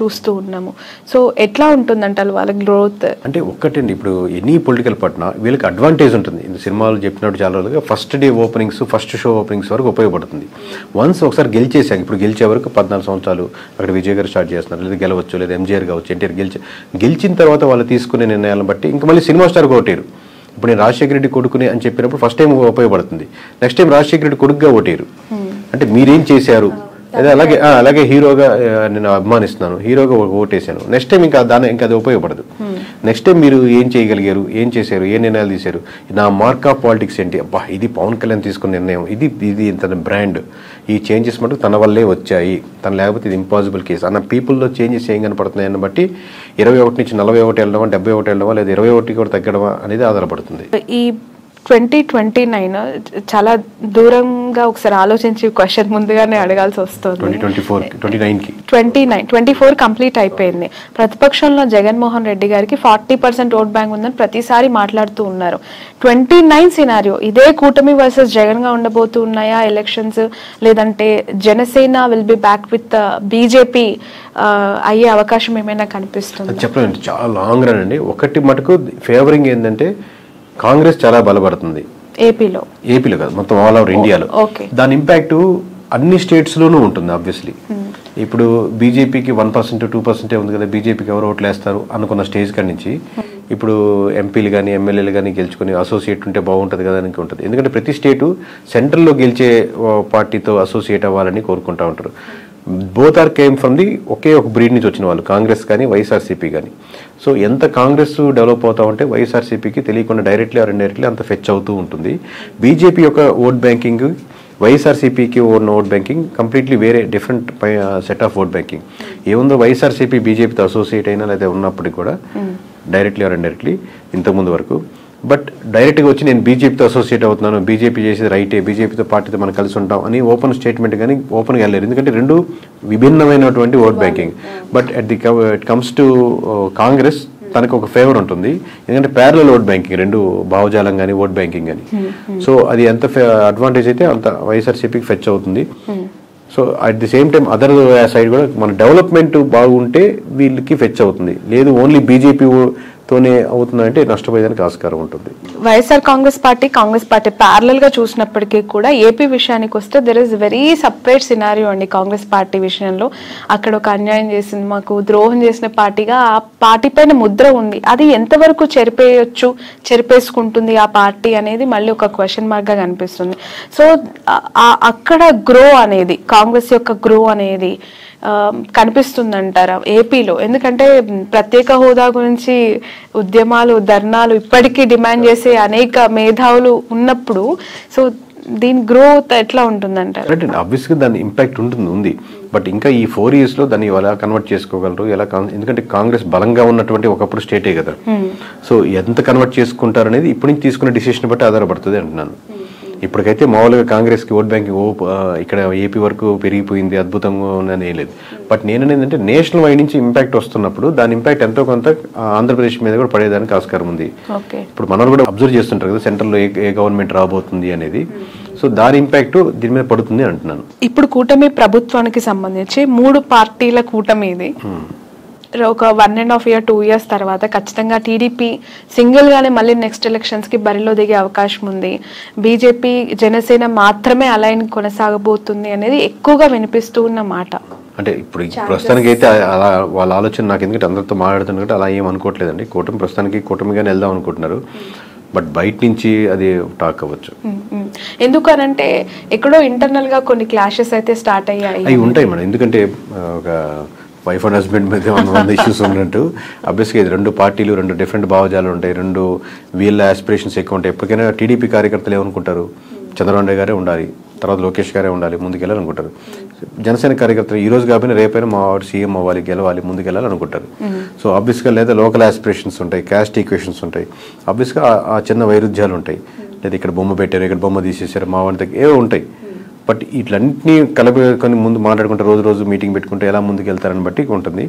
చూస్తూ ఉన్నాము. సో ఎట్లా ఉంటుందంటారు వాళ్ళ గ్రోత్ అంటే ఒక్కటండి ఇప్పుడు ఎనీ పొలిటికల్ పట్ల వీళ్ళకి అడ్వాంటేజ్ ఉంటుంది. ఇంత సినిమాలు చెప్పినట్టు చాలా రోజులుగా first day openings first show openings వరకు ఉపయోగపడుతుంది. వన్స్ ఒకసారి గెలిచేసాక ఇప్పుడు గెలిచే వరకు పద్నాలుగు సంవత్సరాలు అక్కడ విజయ్ గారు స్టార్ట్ చేస్తున్నారు. లేదా గెలవచ్చు లేదా ఎంజీఆర్ కావచ్చు ఎన్టీఆర్ గెలిచి గెలిచిన తర్వాత వాళ్ళు తీసుకునే నిర్ణయాలను బట్టి ఇంకా మళ్ళీ సినిమా స్టార్ కొట్టారు ఇప్పుడు నేను రాజశేఖర రెడ్డి కొడుకుని అని చెప్పినప్పుడు ఫస్ట్ టైం ఉపయోగపడుతుంది. నెక్స్ట్ టైం రాజశేఖర రెడ్డి కొడుకుగా ఓటేరు అంటే మీరేం చేశారు? అదే అలాగే అలాగే హీరోగా నేను అభిమానిస్తున్నాను. హీరోగా ఒక ఓటేసాను నెక్స్ట్ టైం ఇంకా దాని ఇంకా అది ఉపయోగపడదు. నెక్స్ట్ టైం మీరు ఏం చేయగలిగారు ఏం చేశారు ఏ నిర్ణయాలు తీశారు? నా మార్క్ ఆఫ్ పాలిటిక్స్ ఏంటి? అబ్బా ఇది పవన్ కళ్యాణ్ తీసుకున్న నిర్ణయం. ఇది ఇది తన బ్రాండ్ ఈ చేంజెస్ మటుకు తన వల్లే వచ్చాయి. తను లేకపోతే ఇది ఇంపాసిబుల్ కేసు అన్న పీపుల్లో చేంజెస్ ఏం కనపడుతున్నాయని బట్టి ఇరవై ఒకటి నుంచి నలభై ఒకటి వెళ్ళడమా డెబ్బై ఒకటి వెళ్ళడమా లేదా ఇరవై ఒకటి కూడా తగ్గడమా అనేది ఆధారపడుతుంది. ఈ ట్వంటీ ట్వంటీ నైన్ చాలా దూరంగా ఒకసారి ఆలోచించి క్వశ్చన్ ముందుగానే అడగాల్సి వస్తుంది. Twenty nine twenty four complete అయిపోయింది. ప్రతిపక్షంలో జగన్మోహన్ రెడ్డి గారికి ఫార్టీ పర్సెంట్ ఓట్ బ్యాంక్ ఉందని ప్రతిసారి మాట్లాడుతూ ఉన్నారు. ట్వంటీ నైన్ సినారియో ఇదే కూటమి వర్సెస్ జగన్గా ఉండబోతూ ఉన్నాయా ఎలక్షన్స్? లేదంటే Janasena will be back with BJP అయ్యే అవకాశం ఏమైనా కనిపిస్తుంది? అది చెప్పలేండి చాలా లాంగ్ రన్ అండి. ఒకటి మటుకు ఫేవరింగ్ ఏంటంటే కాంగ్రెస్ చాలా బలపడుతుంది. ఏపీలో? ఏపీలో కాదు మొత్తం ఆల్ ఓవర్ ఇండియాలో దాని ఇంపాక్ట్ అన్ని స్టేట్స్ లోనూ ఉంటుంది ఆబ్వియస్లీ ఇప్పుడు బీజేపీకి వన్ పర్సెంట్ టూ పర్సెంటే ఉంది కదా బీజేపీకి ఎవరు ఓట్లు వేస్తారు అనుకున్న స్టేజ్ కాడి నుంచి. ఇప్పుడు ఎంపీలు కానీ ఎమ్మెల్యేలు కానీ గెలుచుకుని అసోసియేట్ ఉంటే బాగుంటుంది కదా అని ఉంటుంది. ఎందుకంటే ప్రతి స్టేటు సెంట్రల్లో గెలిచే పార్టీతో అసోసియేట్ అవ్వాలని కోరుకుంటా ఉంటారు. Both are came from the ఒకే ఒక బ్రీడ్ నుంచి వచ్చిన వాళ్ళు కాంగ్రెస్ కానీ వైఎస్ఆర్సీపీ కానీ. సో ఎంత కాంగ్రెస్ డెవలప్ అవుతా ఉంటే వైఎస్ఆర్సీపీకి తెలియకుండా డైరెక్ట్లీ ఆర్ ఇండైరెక్ట్లీ అంత ఫెచ్ అవుతూ ఉంటుంది. బీజేపీ యొక్క ఓట్ బ్యాంకింగ్ వైఎస్ఆర్సీపీకి ఉన్న ఓట్ బ్యాంకింగ్ కంప్లీట్లీ వేరే different set of vote banking ఏముందో వైఎస్ఆర్సీపీ బీజేపీతో అసోసియేట్ అయినా లేదా ఉన్నప్పటికీ కూడా డైరెక్ట్లీ ఆర్ ఇండైరెక్ట్లీ ఇంతకుముందు వరకు బట్ డైరెక్ట్గా వచ్చి నేను బీజేపీతో అసోసియేట్ అవుతున్నాను బీజేపీ చేసేది రైటే బీజేపీతో పార్టీతో మనం కలిసి ఉంటాం అని ఓపెన్ స్టేట్మెంట్ కానీ ఓపెన్గా వెళ్ళారు ఎందుకంటే రెండు విభిన్నమైనటువంటి vote banking. But at the it comes to Congress తనకు ఒక ఫేవర్ ఉంటుంది. ఎందుకంటే ప్యారల ఓట్ బ్యాంకింగ్ రెండు భావజాలం కానీ ఓట్ బ్యాంకింగ్ కానీ సో అది ఎంత అడ్వాంటేజ్ అయితే అంత వైఎస్ఆర్సీపీకి ఫెచ్ అవుతుంది. So at the same time other side కూడా మన డెవలప్మెంట్ బాగుంటే వీళ్ళకి ఫెచ్ అవుతుంది. లేదు ఓన్లీ బీజేపీ తోనే అవుతుందంటే నష్టపోయేదానికి ఆస్కారం ఉంటుంది. YSR Congress party Congress party ప్యారలల్గా చూసినప్పటికీ కూడా ఏపీ విషయానికి వస్తే there is very separate scenario అండి కాంగ్రెస్ పార్టీ విషయంలో. అక్కడ ఒక అన్యాయం చేసింది మాకు ద్రోహం చేసిన పార్టీగా ఆ పార్టీ పైన ముద్ర ఉంది. అది ఎంతవరకు చెరిపేయొచ్చు చెరిపేసుకుంటుంది ఆ పార్టీ అనేది మళ్ళీ ఒక క్వశ్చన్ మార్క్గా కనిపిస్తుంది. సో అక్కడ గ్రో అనేది కాంగ్రెస్ యొక్క గ్రో అనేది కనిపిస్తుందంటారా ఏపీలో? ఎందుకంటే ప్రత్యేక హోదా గురించి ఉద్యమాలు ధర్నాలు ఇప్పటికీ డిమాండ్ చేసే అనేక మేధావులు ఉన్నప్పుడు సో దీని గ్రోత్ ఎట్లా ఉంటుందంటారు? కరెక్ట్ అండి. ఆబ్వియస్గా దాని ఇంపాక్ట్ ఉంటుంది ఉంది. బట్ ఇంకా ఈ ఫోర్ ఇయర్స్లో దాన్ని ఎలా కన్వర్ట్ చేసుకోగలరు? ఎలా ఎందుకంటే కాంగ్రెస్ బలంగా ఉన్నటువంటి ఒకప్పుడు స్టేటే కదా. సో ఎంత కన్వర్ట్ చేసుకుంటారు అనేది ఇప్పటి నుంచి తీసుకునే డిసిషన్ బట్టి ఆధారపడుతుంది అంటున్నాను. ఇప్పటికైతే మామూలుగా కాంగ్రెస్కి ఓట్ బ్యాంకింగ్ ఓ ఇక్కడ ఏపీ వరకు పెరిగిపోయింది అద్భుతంగా ఉందని ఏం లేదు. బట్ నేను ఏంటంటే నేషనల్ వైడ్ నుంచి ఇంపాక్ట్ వస్తున్నప్పుడు దాని ఇంపాక్ట్ ఎంతో కొంత ఆంధ్రప్రదేశ్ మీద కూడా పడేదానికి ఆస్కారం ఉంది. ఓకే. ఇప్పుడు మనోళ్ళు కూడా అబ్జర్వ్ చేస్తుంటారు కదా సెంట్రల్లో ఏ ఏ గవర్నమెంట్ రాబోతుంది అనేది. సో దాని ఇంపాక్ట్ దీని మీద పడుతుంది అంటున్నాను. ఇప్పుడు కూటమి ప్రభుత్వానికి సంబంధించి మూడు పార్టీల కూటమి ఇది. ఒక one and half year two years తర్వాత ఖచ్చితంగా టీడీపీ సింగిల్ గానే మళ్ళీ నెక్స్ట్ ఎలక్షన్స్కి బరిలో దిగే అవకాశం ఉంది. బీజేపీ జనసేన మాత్రమే అలైన్ కొనసాగబోతుంది అనేది ఎక్కువగా వినిపిస్తూ ఉన్న మాట. అంటే ఇప్పుడు ప్రస్తుతానికి అయితే అలా వాళ్ళ ఆలోచన నాకు ఎందుకంటే అందరితో మాట్లాడుతున్నట్టు అలా ఏం అనుకోవట్లేదండి. కూటమి ప్రస్తుతానికి కూటమిగానే వెళ్దాం అనుకుంటున్నారు. బట్ బయట నుంచి అది టాక్ అవ్వచ్చు. ఉమ్, ఉమ్. ఎందుకనంటే ఎక్కడో ఇంటర్నల్గా కొన్ని క్లాషెస్ అయితే స్టార్ట్ అయ్యాయి. అవి ఉంటాయి మేడం. ఎందుకంటే ఒక వైఫ్ అండ్ హస్బెండ్ మధ్య వంద వంద ఇష్యూస్ ఉన్నట్టు. అబ్వియస్గా ఇది రెండు పార్టీలు రెండు డిఫరెంట్ భావజాలు ఉంటాయి రెండు వీళ్ళ ఆస్పిరేషన్స్ ఎక్కువ ఉంటాయి. ఎప్పటికైనా టీడీపీ కార్యకర్తలు ఏమనుకుంటారు? చంద్రబాబు నాయుడు గారే ఉండాలి తర్వాత లోకేష్ గారే ఉండాలి ముందుకెళ్ళాలనుకుంటారు. జనసేన కార్యకర్తలు ఈ రోజు కాకపోయినా రేపైనా మా వాడు సీఎం అవ్వాలి గెలవాలి ముందుకెళ్ళాలనుకుంటారు. సో ఆబ్వియస్గా లేదా లోకల్ ఆస్పిరేషన్స్ ఉంటాయి క్యాస్ట్ ఈక్వేషన్స్ ఉంటాయి. ఆబ్వియస్గా ఆ చిన్న వైరుధ్యాలు ఉంటాయి. లేదా ఇక్కడ బొమ్మ పెట్టారు ఇక్కడ బొమ్మ తీసేసారు మా వాడి దగ్గర ఏవో ఉంటాయి. బట్ ఇట్లన్నింటినీ కలుపుకొని ముందు మాట్లాడుకుంటే రోజు రోజు మీటింగ్ పెట్టుకుంటే ఎలా ముందుకు వెళ్తారని బట్టి ఉంటుంది.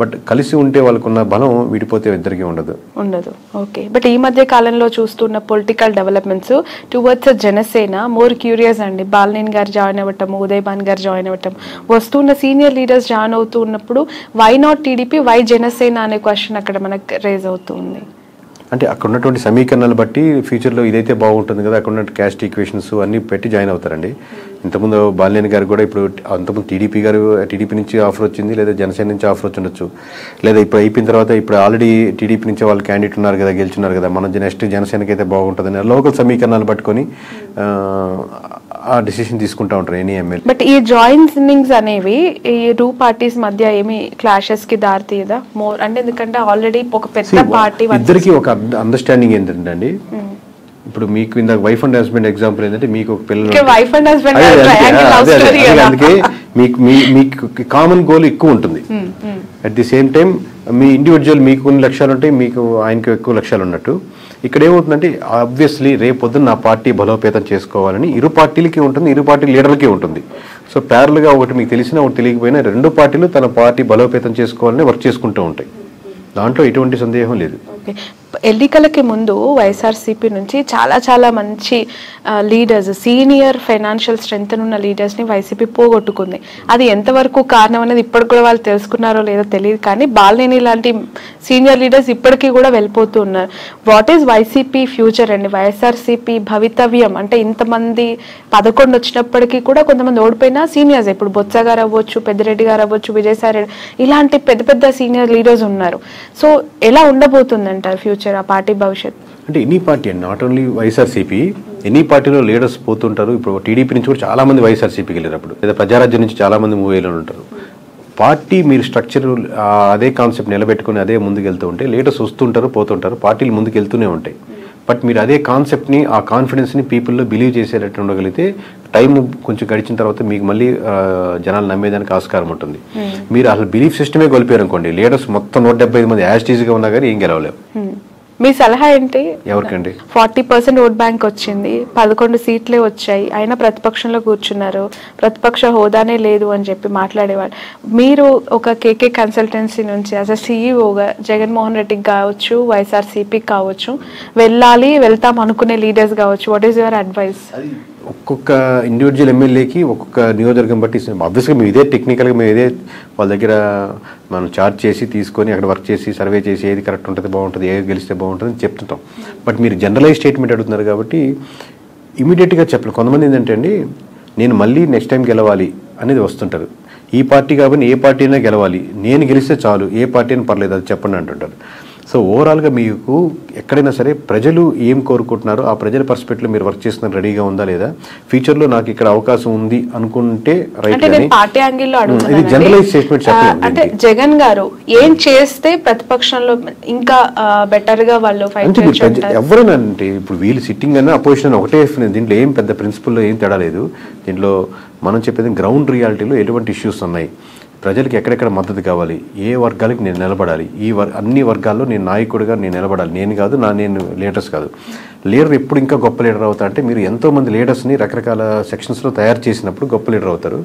బట్ కలిసి ఉంటే వాళ్ళకున్న బలం విడిపోతే ఇద్దరికీ ఉండదు. ఉండదు. ఓకే. బట్ ఈ మధ్య కాలంలో చూస్తున్న political developments towards Janasena more curious అండి. బాలనేని గారు జాయిన్ అవ్వటం ఉదయ్ భాన్ గారు జాయిన్ అవ్వటం. వస్తున్న సీనియర్ లీడర్స్ జాయిన్ అవుతూ ఉన్నప్పుడు why not TDP why Janasena అనే క్వశ్చన్ అక్కడ మనకు రేజ్ అవుతుంది. అంటే అక్కడ ఉన్నటువంటి సమీకరణాలు బట్టి ఫ్యూచర్లో ఇదైతే బాగుంటుంది కదా అక్కడ ఉన్న క్యాస్ట్ ఈక్వేషన్స్ అన్ని పెట్టి జాయిన్ అవుతారండి. ఇంతకుముందు బాలినేని గారు కూడా ఇప్పుడు అంతకుముందు టీడీపీ గారు టీడీపీ నుంచి ఆఫర్ వచ్చింది లేదా జనసేన నుంచి ఆఫర్ వచ్చి ఉండొచ్చు లేదా ఇప్పుడు అయిపోయిన తర్వాత ఇప్పుడు ఆల్రెడీ టీడీపీ నుంచి వాళ్ళు క్యాండిడేట్ ఉన్నారు కదా గెలుచున్నారు కదా మనం నెక్స్ట్ జనసేనకి అయితే బాగుంటుందని లోకల్ సమీకరణాలు పట్టుకొని ఆ, డిసిషన్ తీసుకుంటా ఉంటారు ఎనీ ఎమ్మెల్యే బట్ ఈ జాయినింగ్స్ అనేవి ఈ టూ పార్టీస్ మధ్య ఏమి క్లాషెస్కి దారి తీయదా మోర్ అంటే ఎందుకంటే ఆల్రెడీ ఒక పెద్ద పార్టీ ఇద్దరికి ఒక అండర్స్టాండింగ్ ఏంటంటే అండి ఇప్పుడు మీకు ఇందాక వైఫ్ అండ్ హస్బెండ్ ఎగ్జాంపుల్ ఏంటంటే మీకు ఒక పిల్లలు husband అదే, are అందుకే, మీకు మీకు కామన్ గోల్ ఎక్కువ ఉంటుంది. అట్ ది సేమ్ టైం మీ ఇండివిజువల్ మీకు కొన్ని లక్ష్యాలు ఉంటాయి మీకు ఆయనకు ఎక్కువ లక్ష్యాలు ఉన్నట్టు. ఇక్కడ ఏమవుతుందంటే ఆబ్వియస్లీ రేపు పొద్దున్న నా పార్టీ బలోపేతం చేసుకోవాలని ఇరు పార్టీలకి ఉంటుంది ఇరు పార్టీ లీడర్లకి ఉంటుంది. సో ప్యారల్గా ఒకటి మీకు తెలిసినా ఒకటి తెలియకపోయినా రెండు పార్టీలు తన పార్టీ బలోపేతం చేసుకోవాలని వర్క్ చేసుకుంటూ ఉంటాయి. దాంట్లో ఎటువంటి సందేహం లేదు. ఎన్నికలకి ముందు వైఎస్ఆర్సీపీ నుంచి చాలా చాలా మంచి లీడర్స్ సీనియర్ ఫైనాన్షియల్ స్ట్రెంగ్త్ ఉన్న లీడర్స్ని వైసీపీ పోగొట్టుకుంది. అది ఎంతవరకు కారణం అనేది ఇప్పటికి కూడా వాళ్ళు తెలుసుకున్నారో లేదో తెలియదు కానీ బాలినేని లాంటి సీనియర్ లీడర్స్ ఇప్పటికీ కూడా వెళ్ళిపోతూ ఉన్నారు. వాట్ ఈస్ వైసీపీ ఫ్యూచర్ అండి? వైఎస్ఆర్సీపీ భవితవ్యం అంటే ఇంతమంది పదకొండు వచ్చినప్పటికీ కూడా కొంతమంది ఓడిపోయినా సీనియర్స్ ఇప్పుడు బొత్స గారు అవ్వచ్చు పెద్దిరెడ్డి గారు అవ్వచ్చు విజయసాయి రెడ్డి ఇలాంటి పెద్ద పెద్ద సీనియర్ లీడర్స్ ఉన్నారు. సో ఎలా ఉండబోతుంది అంటారు ఫ్యూచర్ ఆ పార్టీ భవిష్యత్. అంటే ఎనీ పార్టీ అండి నాట్ ఓన్లీ వైఎస్ఆర్సీపీ ఎనీ పార్టీలో లీడర్స్ పోతుంటారు. ఇప్పుడు టీడీపీ నుంచి కూడా చాలా మంది వైఎస్ఆర్సీపీకి వెళ్ళినప్పుడు లేదా ప్రజారాజ్యం నుంచి చాలా మంది మూవ్ అయ్యి ఉంటారు. పార్టీ మీరు స్ట్రక్చర్ అదే కాన్సెప్ట్ నిలబెట్టుకుని అదే ముందుకు వెళ్తూ ఉంటే లీడర్స్ వస్తుంటారు పోతుంటారు పార్టీలు ముందుకు వెళ్తూనే ఉంటాయి. బట్ మీరు అదే కాన్సెప్ట్ని ఆ కాన్ఫిడెన్స్ని పీపుల్లో బిలీవ్ చేసేటట్టు ఉండగలిగితే టైం కొంచెం గడిచిన తర్వాత మీకు మళ్ళీ జనాలు నమ్మేదానికి ఆస్కారం ఉంటుంది. మీరు అసలు బిలీఫ్ సిస్టమే కోల్పోయారు అనుకోండి లీడర్స్ మొత్తం నూట డెబ్బై ఐదు మంది ఉన్నా కానీ ఏం గెలవలేవు Hmm. మీ సలహా ఏంటి? ఎవరికండి? ఫార్టీ పర్సెంట్ ఓట్ బ్యాంక్ వచ్చింది. పదకొండు సీట్లే వచ్చాయి. అయినా ప్రతిపక్షంలో కూర్చున్నారు. ప్రతిపక్ష హోదానే లేదు అని చెప్పి మాట్లాడేవాళ్ళు. మీరు ఒక కేకే కన్సల్టెన్సీ నుంచి యాజ్ అ సీఈఓగా జగన్మోహన్ రెడ్డికి కావచ్చు వైఎస్ఆర్సీపీకి కావచ్చు వెళ్ళాలి వెళ్తాం అనుకునే లీడర్స్ కావచ్చు వాట్ ఈస్ యువర్ అడ్వైస్ ఒక్కొక్క ఇండివిజువల్ ఎమ్మెల్యేకి ఒక్కొక్క నియోజకవర్గం బట్టి ఆబ్వియస్గా మేము ఇదే టెక్నికల్గా మేము ఇదే వాళ్ళ దగ్గర మనం చార్జ్ చేసి తీసుకొని అక్కడ వర్క్ చేసి సర్వే చేసి ఏది కరెక్ట్ ఉంటుంది బాగుంటుంది ఏది గెలిస్తే బాగుంటుంది అని చెప్తుంటాం. బట్ మీరు జనరలైజ్ స్టేట్మెంట్ అడుగుతున్నారు కాబట్టి ఇమీడియట్గా చెప్పలేదు కొంతమంది ఏంటంటే అండి నేను మళ్ళీ నెక్స్ట్ టైం గెలవాలి అనేది వస్తుంటారు. ఈ పార్టీ కాబట్టి ఏ పార్టీ అయినా గెలవాలి. నేను గెలిస్తే చాలు ఏ పార్టీ అయినా పర్లేదు అది చెప్పండి అంటుంటారు. సో ఓవరాల్గా మీకు ఎక్కడైనా సరే ప్రజలు ఏం కోరుకుంటున్నారో ఆ ప్రజల పర్స్పెక్టివ్ మీరు వర్క్ చేస్తున్న రెడీగా ఉందా లేదా? ఫ్యూచర్లో నాకు ఇక్కడ అవకాశం ఉంది అనుకుంటే రైట్ పార్టీ ఇది జనరలైజ్ స్టేట్మెంట్ అంటే. జగన్ గారు ఏం చేస్తే ప్రతిపక్షంలో ఇంకా బెటర్గా వాళ్ళు ఫైట్ ఎవరైనా అంటే ఇప్పుడు వీళ్ళు సిట్టింగ్ అన్న అపోజిషన్ ఒకటే దీంట్లో ఏం పెద్ద ప్రిన్సిపల్లో ఏం తేడా లేదు. దీంట్లో మనం చెప్పేది గ్రౌండ్ రియాలిటీలో ఎటువంటి ఇష్యూస్ ఉన్నాయి. ప్రజలకు ఎక్కడెక్కడ మద్దతు కావాలి? ఏ వర్గాలకు నేను నిలబడాలి? ఈ వర్ అన్ని వర్గాల్లో నేను నాయకుడిగా నేను నిలబడాలి. నేను కాదు నా నేను లీడర్స్ కాదు. లీడర్ ఎప్పుడు ఇంకా గొప్ప లీడర్ అవుతా అంటే మీరు ఎంతో మంది లీడర్స్ని రకరకాల సెక్షన్స్లో తయారు చేసినప్పుడు గొప్ప లీడర్ అవుతారు.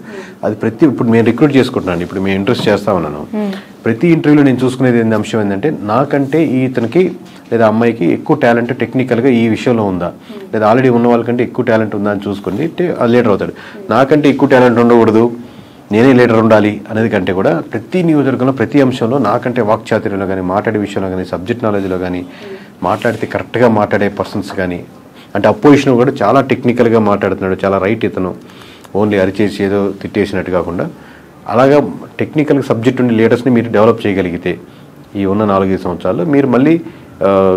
అది ప్రతి ఇప్పుడు మేము రిక్రూట్ చేసుకుంటున్నాను. ఇప్పుడు మేము ఇంట్రెస్ట్ చేస్తా ఉన్నాను. ప్రతి ఇంటర్వ్యూలో నేను చూసుకునేది ఏంది అంశం ఏంటంటే నాకంటే ఈ ఇతనికి లేదా అమ్మాయికి ఎక్కువ టాలెంట్ టెక్నికల్గా ఈ విషయంలో ఉందా? లేదా ఆల్రెడీ ఉన్న వాళ్ళకంటే ఎక్కువ టాలెంట్ ఉందా అని చూసుకుని లీడర్ అవుతాడు. నాకంటే ఎక్కువ టాలెంట్ ఉండకూడదు. నేనే లీడర్ ఉండాలి అనేది కంటే కూడా ప్రతి నియోజకవర్గంలో ప్రతి అంశంలో నాకంటే వాక్చాతుర్యంలో కానీ మాట్లాడే విషయంలో కానీ సబ్జెక్ట్ నాలెడ్జ్లో కానీ మాట్లాడితే కరెక్ట్గా మాట్లాడే పర్సన్స్ కానీ అంటే అపోజిషన్ కూడా చాలా టెక్నికల్గా మాట్లాడుతున్నాడు చాలా రైట్ ఇతను ఓన్లీ అరిచేసి ఏదో తిట్టేసినట్టు కాకుండా అలాగా టెక్నికల్ సబ్జెక్ట్ ఉండే లీడర్స్ని మీరు డెవలప్ చేయగలిగితే ఈ ఉన్న నాలుగైదు సంవత్సరాల్లో మీరు మళ్ళీ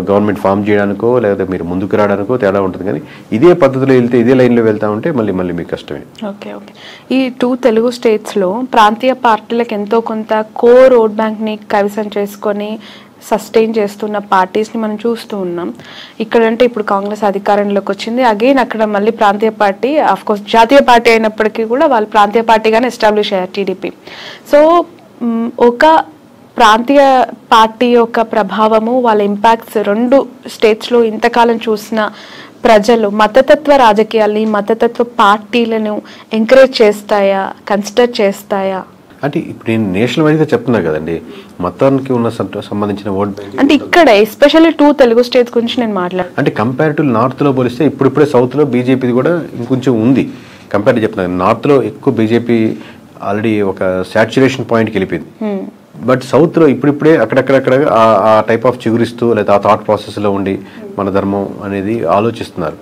గవర్నమెంట్ ఫామ్ చేయడానికో లేదా మీరు ముందుకు రావడానికో తేడా ఉంటుంది. కానీ ఇదే పద్ధతిలో వెళ్తే ఇదే లైన్లో వెళ్తా ఉంటే మళ్ళీ మళ్ళీ మీకు కష్టమే. Okay okay. ఈ టూ తెలుగు స్టేట్స్లో ప్రాంతీయ పార్టీలకు ఎంతో కొంత కో రోడ్ బ్యాంక్ని కవిసం చేసుకొని సస్టైన్ చేస్తున్న పార్టీస్ని మనం చూస్తూ ఉన్నాం. ఇక్కడంటే ఇప్పుడు కాంగ్రెస్ అధికారంలోకి వచ్చింది. అగైన్ అక్కడ మళ్ళీ ప్రాంతీయ పార్టీ కోర్స్ జాతీయ పార్టీ అయినప్పటికీ కూడా వాళ్ళు ప్రాంతీయ పార్టీగానే ఎస్టాబ్లిష్ అయ్యారు టీడీపీ సో ఒక ప్రాంతీయ పార్టీ యొక్క ప్రభావము వాళ్ళ ఇంపాక్ట్స్ రెండు స్టేట్స్లో ఇంతకాలం చూసిన ప్రజలు మతతత్వ రాజకీయాల్ని మతతత్వ పార్టీలను ఎంకరేజ్ చేస్తాయా కన్సిడర్ చేస్తాయా? అంటే ఇప్పుడు నేను నేషనల్ వైడ్గా చెప్తున్నా కదండి మొత్తానికి ఉన్న సంబంధించిన ఓట్ అంటే ఇక్కడ ఎస్పెషల్లీ టూ తెలుగు స్టేట్స్ గురించి నేను మాట్లాడు అంటే కంపారిటివ్ నార్త్లో పోలిస్తే ఇప్పుడిప్పుడే సౌత్లో బీజేపీది కూడా ఇంకొంచెం ఉంది కంపేర్ చెప్తున్నాను నార్త్లో ఎక్కువ బీజేపీ ఆల్రెడీ ఒక సాచురేషన్ పాయింట్కి వెళ్ళిపోయింది. బట్ సౌత్లో ఇప్పుడిప్పుడే అక్కడక్కడక్కడ ఆ- టైప్ ఆఫ్ చిగురిస్తూ లేదా ఆ థాట్ ప్రాసెస్లో ఉండి మన ధర్మం అనేది ఆలోచిస్తున్నారు.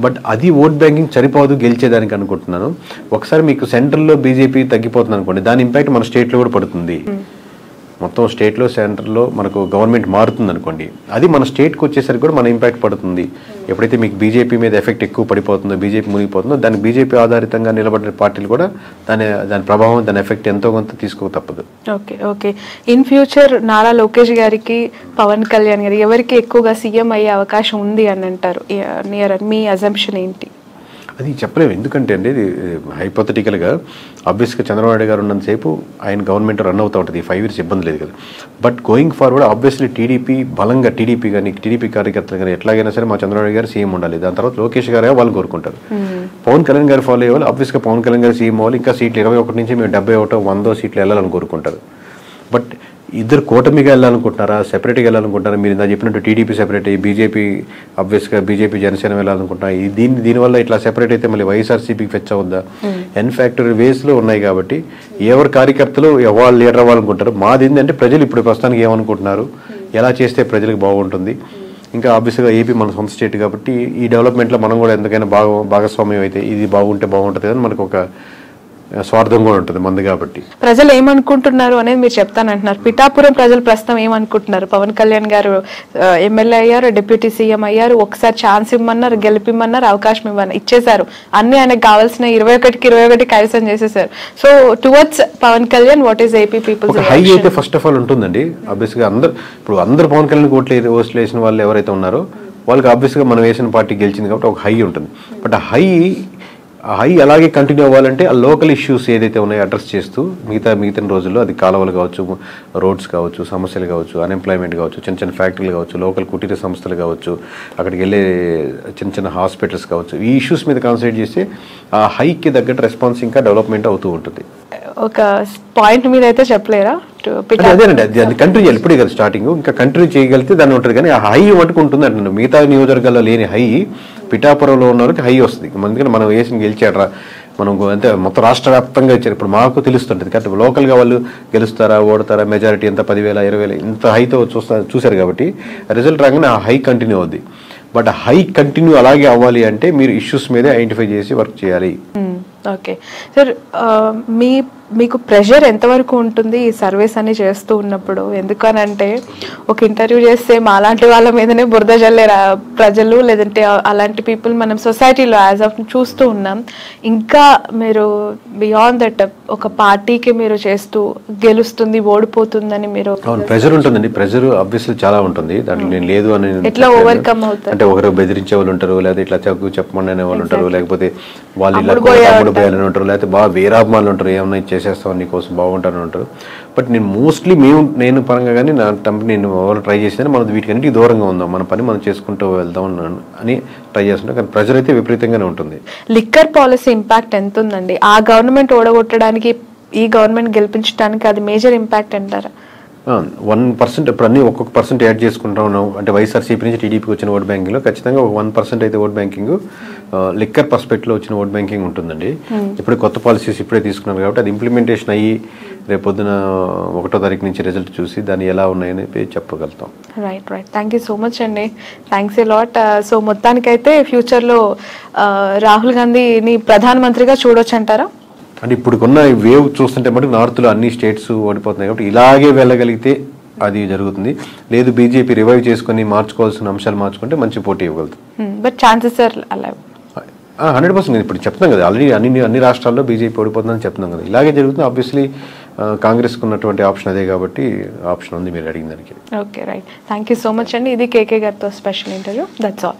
బట్ అది ఓట్ బ్యాంకింగ్ సరిపోదు గెలిచేదానికి అనుకుంటున్నాను. ఒకసారి మీకు సెంట్రల్లో బీజేపీ తగ్గిపోతుంది అనుకోండి దాని ఇంపాక్ట్ మన స్టేట్లో కూడా పడుతుంది. మొత్తం స్టేట్లో సెంటర్లో మనకు గవర్నమెంట్ మారుతుంది అనుకోండి అది మన స్టేట్కి వచ్చేసరికి కూడా మన ఇంపాక్ట్ పడుతుంది. ఎప్పుడైతే మీకు బీజేపీ మీద ఎఫెక్ట్ ఎక్కువ పడిపోతుందో బీజేపీ మునిగిపోతుందో దాని బీజేపీ ఆధారితంగా నిలబడిన పార్టీలు కూడా దాని దాని ప్రభావం దాని ఎఫెక్ట్ ఎంతో కొంత తీసుకో తప్పదు. Okay okay. In future Nara Lokesh గారికి పవన్ కళ్యాణ్ గారికి ఎవరికి ఎక్కువగా సీఎం అయ్యే అవకాశం ఉంది అని అంటారు? నియర్ మీ అజంప్షన్ ఏంటి? అది చెప్పలేము. ఎందుకంటే అండి ఇది హైపోథటికల్గా ఆబ్వియస్గా చంద్రబాబు నాయుడు గారు ఉన్నంతసేపు ఆయన గవర్నమెంట్ రన్ అవుతూ ఉంటుంది. ఫైవ్ ఇయర్స్ ఇబ్బంది లేదు కదా. But going forward obviously TDP బలంగా టీడీపీ కానీ టీడీపీ కార్యకర్తలు కానీ ఎట్లాగైనా సరే మా చంద్రబాబు గారు సీఎం ఉండాలి. దాని తర్వాత లోకేష్ గారే వాళ్ళు కోరుకుంటారు. పవన్ కళ్యాణ్ గారు ఫాలో అయ్యేవాళ్ళు ఆబ్వియస్గా పవన్ కళ్యాణ్ గారు సీఎం అవ్వాలి. ఇంకా సీట్లు ఇరవై ఒకటి నుంచి మేము డెబ్బై ఒకటో వందో సీట్లు వెళ్ళాలని కోరుకుంటారు. బట్ ఇద్దరు కూటమిగా వెళ్ళాలనుకుంటున్నారా? సెపరేట్గా వెళ్ళాలనుకుంటున్నారా? మీరు ఇందా చెప్పినట్టు టీడీపీ సెపరేట్ అయ్యి బీజేపీ అబ్వియస్గా బీజేపీ జనసేన వెళ్ళాలనుకుంటున్నా ఈ దీని దీనివల్ల ఇట్లా సెపరేట్ అయితే మళ్ళీ వైఎస్ఆర్సీపీకి ఫెచ్ అవుద్దా ఎన్ ఫ్యాక్టరీ వేస్లో ఉన్నాయి కాబట్టి ఎవరి కార్యకర్తలు ఎవరు లీడర్ అవ్వాలనుకుంటారు మాది ఏంటంటే ప్రజలు ఇప్పుడు ప్రస్తుతానికి ఏమనుకుంటున్నారు? ఎలా చేస్తే ప్రజలకు బాగుంటుంది? ఇంకా ఆబ్వియస్గా ఏపీ మన సొంత స్టేట్ కాబట్టి ఈ డెవలప్మెంట్లో మనం కూడా ఎంతకైనా బాగా భాగస్వామ్యం అయితే ఇది బాగుంటే బాగుంటుంది అని మనకు ఒక స్వార్థం కూడా ఉంటుంది మంది కాబట్టి. ప్రజలు ఏమనుకుంటున్నారు అనేది మీరు చెప్తానంటున్నారు. పిఠాపురం ప్రజలు ప్రస్తుతం ఏమనుకుంటున్నారు? పవన్ కళ్యాణ్ గారు ఎమ్మెల్యే అయ్యారు డిప్యూటీ సీఎం అయ్యారు ఒకసారి ఛాన్స్ ఇమ్మన్నారు గెలిపిమ్మన్నారు అవకాశం ఇవ్వన్నారు ఇచ్చేశారు. అన్ని ఆయనకు కావాల్సిన ఇరవై ఒకటికి ఇరవై ఒకటి కైవసం చేసేసారు so towards Pawan Kalyan what is AP people's ఒక హై అయితే ఫస్ట్ ఆఫ్ ఆల్ ఉంటుందండి. ఆబ్వియస్గా అందరు ఇప్పుడు అందరు పవన్ కళ్యాణ్ ఓట్లు ఓట్లు వేసిన వాళ్ళు ఎవరైతే ఉన్నారో వాళ్ళకి ఆబ్వియస్గా మనం వేసిన పార్టీ గెలిచింది కాబట్టి ఒక హై ఉంటుంది. బట్ ఆ హై హై అలాగే కంటిన్యూ అవ్వాలంటే ఆ లోకల్ ఇష్యూస్ ఏదైతే ఉన్నాయో అడ్రస్ చేస్తూ మిగతా మిగతా రోజుల్లో అది కాలువలు కావచ్చు రోడ్స్ కావచ్చు సమస్యలు కావచ్చు అన్ఎంప్లాయ్మెంట్ కావచ్చు చిన్న చిన్న ఫ్యాక్టరీలు కావచ్చు లోకల్ కుటీర సంస్థలు కావచ్చు అక్కడికి వెళ్ళే చిన్న చిన్న హాస్పిటల్స్ కావచ్చు ఈ ఇష్యూస్ మీద కాన్సన్ట్రేట్ చేస్తే ఆ హైకి తగ్గట్టు రెస్పాన్స్ ఇంకా డెవలప్మెంట్ అవుతూ ఉంటుంది. ఒక పాయింట్ మీద అయితే చెప్పలేరా? అదేనండి అది అది కంటిన్యూ చేయాలి ఇప్పుడే కదా స్టార్టింగ్. ఇంకా కంటిన్యూ చేయగలిగితే దాన్ని ఉంటుంది కానీ ఆ హై మటుకు ఉంటుంది అంటున్నాను మిగతా నియోజకవర్గాల్లో లేని హై పిఠాపురంలో ఉన్న వాళ్ళకి హై వస్తుంది. అందుకని మనం వేసి గెలిచాడరా. మనం అంటే మొత్తం రాష్ట్ర వ్యాప్తంగా ఇచ్చారు ఇప్పుడు మాకు తెలుస్తుంటుంది. కాబట్టి లోకల్గా వాళ్ళు గెలుస్తారా ఓడతారా మెజారిటీ ఎంత? పదివేల ఇరవై వేల ఇంత హైతో చూస్తా చూశారు కాబట్టి రిజల్ట్ రాగానే ఆ హై కంటిన్యూ అవుద్ది. బట్ హై కంటిన్యూ అలాగే అవ్వాలి అంటే మీరు ఇష్యూస్ మీదే ఐడెంటిఫై చేసి వర్క్ చేయాలి. ఓకే. సార్ మీ మీకు ప్రెషర్ ఎంతవరకు ఉంటుంది ఈ సర్వీస్ అని చేస్తూ ఉన్నప్పుడు? ఎందుకనంటే ఒక ఇంటర్వ్యూ చేస్తే మాలాంటి వాళ్ళ మీదనే బురద జల్లే ప్రజలు లేదంటే అలాంటి పీపుల్ మనం సొసైటీలో యాజ్ ఆఫ్ చూస్తూ ఉన్నాం. ఇంకా మీరు బియాండ్ దట్ ఒక పార్టీకి మీరు చేస్తూ గెలుస్తుంది ఓడిపోతుందని మీరు ప్రెజర్ ఉంటుందండి. ప్రెజర్ ఆబ్వియస్లీ చాలా ఉంటుంది. దాంట్లో నేను లేదు అని ఎట్లా overcome అవుతారు? అంటే ఒకరు బెదిరించే వాళ్ళు ఉంటారు లేదా ఇట్లా చెప్పమని వాళ్ళు ఉంటారు లేకపోతే వాళ్ళు ఇలా ఉంటారు. లేకపోతే బాగా వీరాభిమానులు ఉంటారు ఏమన్నా ఇది చేసేస్తాం నీ కోసం బాగుంటారని ఉంటారు బట్ నేను మోస్ట్లీ మేము నేను పరంగా కానీ నా కంపెనీ నేను ఎవరు ట్రై చేసినా మనం వీటికన్నిటికీ దూరంగా ఉందాం. మన పని మనం చేసుకుంటూ వెళ్దాం అని- అని ట్రై చేస్తుంటాం. కానీ ప్రెజర్ అయితే విపరీతంగానే ఉంటుంది. లిక్కర్ పాలసీ ఇంపాక్ట్ ఎంత ఉందండి ఆ గవర్నమెంట్ ఓడగొట్టడానికి ఈ గవర్నమెంట్ గెలిపించడానికి అది మేజర్ ఇంపాక్ట్ అంటారా? వన్ పర్సెంట్ ఇప్పుడు అన్ని ఒక్కొక్క పర్సెంట్ యాడ్ చేసుకుంటా ఉన్నాం. అంటే వైఎస్ఆర్సీపీ నుంచి టీడీపీకి వచ్చిన ఓట్ బ్యాంకింగ్లో ఖచ్చితంగా ఒక వన్ పర్సెంట్ అయితే ఓట్ బ్యాంకింగ్ లిక్కర్ పర్స్పెక్ట్లో వచ్చిన ఓట్ బ్యాంకింగ్ ఉంటుందండి. ఇప్పుడు కొత్త పాలసీస్ ఇప్పుడే తీసుకున్నారు కాబట్టి అది ఇంప్లిమెంటేషన్ అయ్యి రేపు పొద్దున ఒకటో తారీఖు నుంచి రిజల్ట్ చూసి దాన్ని ఎలా ఉన్నాయని చెప్పగలుగుతాం. Right right thank you so much అండి. థ్యాంక్స్ ఏ లాట్ సో మొత్తానికైతే ఫ్యూచర్లో రాహుల్ గాంధీని ప్రధానమంత్రిగా చూడొచ్చు అంటారా? అంటే ఇప్పుడుకున్న ఈ వేవ్ చూస్తుంటే మటుకు నార్త్లో అన్ని స్టేట్స్ ఓడిపోతున్నాయి కాబట్టి ఇలాగే వెళ్ళగలిగితే అది జరుగుతుంది. లేదు బీజేపీ రివైవ్ చేసుకొని మార్చుకోవాల్సిన అంశాలు మార్చుకుంటే మంచి పోటీ ఇవ్వగలుగుతుంది బట్ ఛాన్సెస్ ఆర్ అలా హండ్రెడ్ పర్సెంట్ నేను ఇప్పుడు చెప్తున్నాం కదా ఆల్రెడీ అన్ని అన్ని రాష్ట్రాల్లో బీజేపీ ఓడిపోతుందని చెప్తున్నాం కదా. ఇలాగే జరుగుతుంది ఆబ్వియస్లీ కాంగ్రెస్కి ఉన్నటువంటి ఆప్షన్ అదే కాబట్టి ఆప్షన్ ఉంది మీరు అడిగిన దానికి. Okay right thank you so much అండి. ఇది కేకే గారితో స్పెషల్ ఇంటర్వ్యూ దట్స్ ఆల్